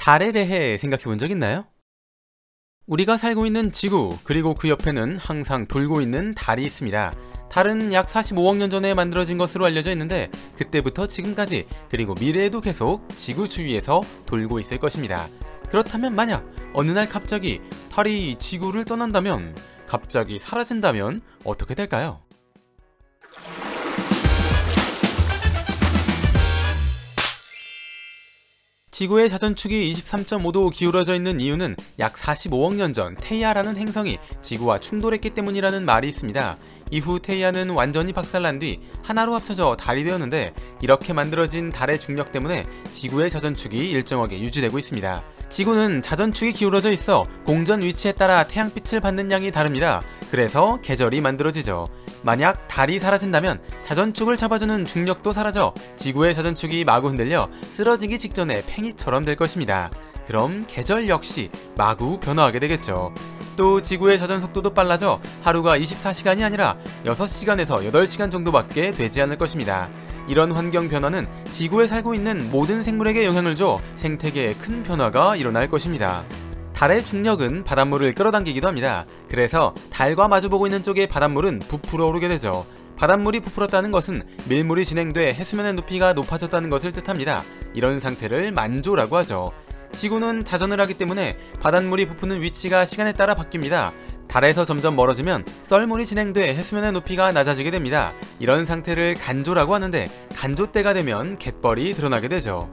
달에 대해 생각해 본 적 있나요? 우리가 살고 있는 지구, 그리고 그 옆에는 항상 돌고 있는 달이 있습니다. 달은 약 45억 년 전에 만들어진 것으로 알려져 있는데 그때부터 지금까지 그리고 미래에도 계속 지구 주위에서 돌고 있을 것입니다. 그렇다면 만약 어느 날 갑자기 달이 지구를 떠난다면 갑자기 사라진다면 어떻게 될까요? 지구의 자전축이 23.5도 기울어져 있는 이유는 약 45억 년 전 테이아라는 행성이 지구와 충돌했기 때문이라는 말이 있습니다. 이후 테이아는 완전히 박살난 뒤 하나로 합쳐져 달이 되었는데 이렇게 만들어진 달의 중력 때문에 지구의 자전축이 일정하게 유지되고 있습니다. 지구는 자전축이 기울어져 있어 공전 위치에 따라 태양빛을 받는 양이 다릅니다. 그래서 계절이 만들어지죠. 만약 달이 사라진다면 자전축을 잡아주는 중력도 사라져 지구의 자전축이 마구 흔들려 쓰러지기 직전에 팽이처럼 될 것입니다. 그럼 계절 역시 마구 변화하게 되겠죠. 또 지구의 자전 속도도 빨라져 하루가 24시간이 아니라 6시간에서 8시간 정도밖에 되지 않을 것입니다. 이런 환경 변화는 지구에 살고 있는 모든 생물에게 영향을 줘 생태계에 큰 변화가 일어날 것입니다. 달의 중력은 바닷물을 끌어당기기도 합니다. 그래서 달과 마주보고 있는 쪽의 바닷물은 부풀어 오르게 되죠. 바닷물이 부풀었다는 것은 밀물이 진행돼 해수면의 높이가 높아졌다는 것을 뜻합니다. 이런 상태를 만조라고 하죠. 지구는 자전을 하기 때문에 바닷물이 부푸는 위치가 시간에 따라 바뀝니다. 달에서 점점 멀어지면 썰물이 진행돼 해수면의 높이가 낮아지게 됩니다. 이런 상태를 간조라고 하는데 간조 때가 되면 갯벌이 드러나게 되죠.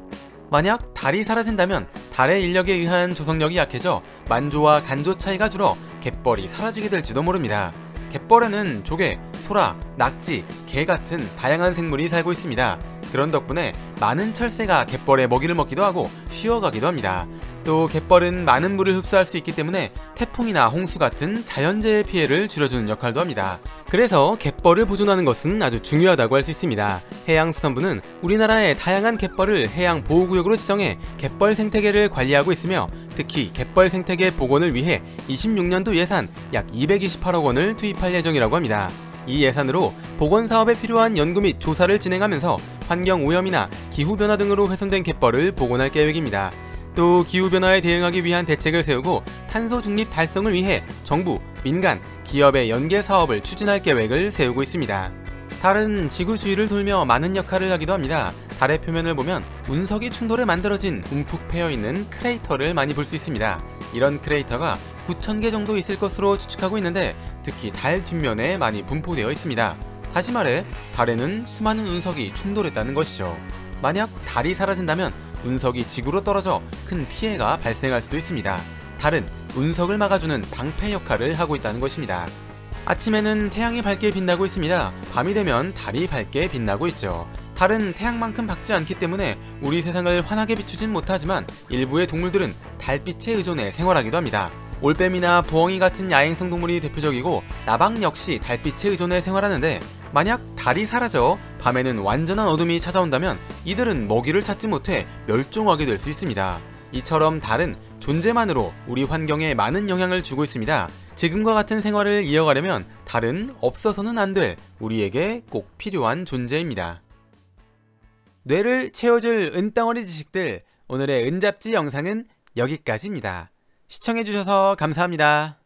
만약 달이 사라진다면 달의 인력에 의한 조성력이 약해져 만조와 간조 차이가 줄어 갯벌이 사라지게 될지도 모릅니다. 갯벌에는 조개, 소라, 낙지, 개 같은 다양한 생물이 살고 있습니다. 그런 덕분에 많은 철새가 갯벌에 먹이를 먹기도 하고 쉬어가기도 합니다. 또 갯벌은 많은 물을 흡수할 수 있기 때문에 태풍이나 홍수 같은 자연재해 피해를 줄여주는 역할도 합니다. 그래서 갯벌을 보존하는 것은 아주 중요하다고 할 수 있습니다. 해양수산부는 우리나라의 다양한 갯벌을 해양보호구역으로 지정해 갯벌 생태계를 관리하고 있으며 특히 갯벌 생태계 복원을 위해 26년도 예산 약 228억 원을 투입할 예정이라고 합니다. 이 예산으로 복원 사업에 필요한 연구 및 조사를 진행하면서 환경 오염이나 기후 변화 등으로 훼손된 갯벌을 복원할 계획입니다. 또 기후 변화에 대응하기 위한 대책을 세우고 탄소 중립 달성을 위해 정부, 민간, 기업의 연계 사업을 추진할 계획을 세우고 있습니다. 달은 지구 주위를 돌며 많은 역할을 하기도 합니다. 달의 표면을 보면 운석이 충돌해 만들어진 움푹 패여 있는 크레이터를 많이 볼 수 있습니다. 이런 크레이터가 9,000개 정도 있을 것으로 추측하고 있는데 특히 달 뒷면에 많이 분포되어 있습니다. 다시 말해 달에는 수많은 운석이 충돌했다는 것이죠. 만약 달이 사라진다면 운석이 지구로 떨어져 큰 피해가 발생할 수도 있습니다. 달은 운석을 막아주는 방패 역할을 하고 있다는 것입니다. 아침에는 태양이 밝게 빛나고 있습니다. 밤이 되면 달이 밝게 빛나고 있죠. 달은 태양만큼 밝지 않기 때문에 우리 세상을 환하게 비추진 못하지만 일부의 동물들은 달빛에 의존해 생활하기도 합니다. 올빼미나 부엉이 같은 야행성 동물이 대표적이고 나방 역시 달빛에 의존해 생활하는데 만약 달이 사라져 밤에는 완전한 어둠이 찾아온다면 이들은 먹이를 찾지 못해 멸종하게 될 수 있습니다. 이처럼 달은 존재만으로 우리 환경에 많은 영향을 주고 있습니다. 지금과 같은 생활을 이어가려면 달은 없어서는 안 될 우리에게 꼭 필요한 존재입니다. 뇌를 채워줄 은덩어리 지식들 오늘의 은잡지 영상은 여기까지입니다. 시청해주셔서 감사합니다.